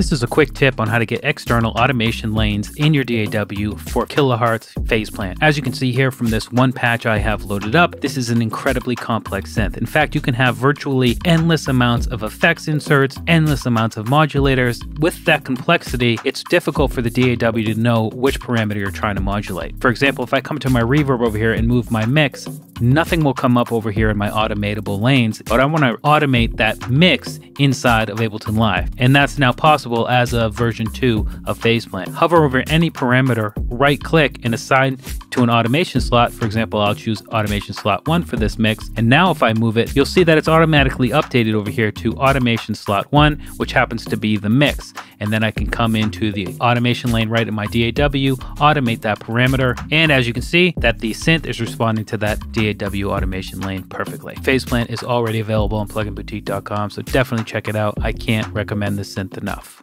This is a quick tip on how to get external automation lanes in your DAW for Kilohearts phase plant. As you can see here from this one patch I have loaded up, this is an incredibly complex synth. In fact, you can have virtually endless amounts of effects inserts, endless amounts of modulators. With that complexity, it's difficult for the DAW to know which parameter you're trying to modulate. For example, if I come to my reverb over here and move my mix, nothing will come up over here in my automatable lanes, but I want to automate that mix inside of Ableton Live. And that's now possible as of version 2 of Phase Plant. Hover over any parameter, right click, and assign to an automation slot. For example, I'll choose automation slot 1 for this mix. And now if I move it, you'll see that it's automatically updated over here to automation slot 1, which happens to be the mix. And then I can come into the automation lane right in my DAW, automate that parameter. And as you can see, that the synth is responding to that DAW automation lane perfectly. Phase Plant is already available on pluginboutique.com, so definitely check it out. I can't recommend the synth enough.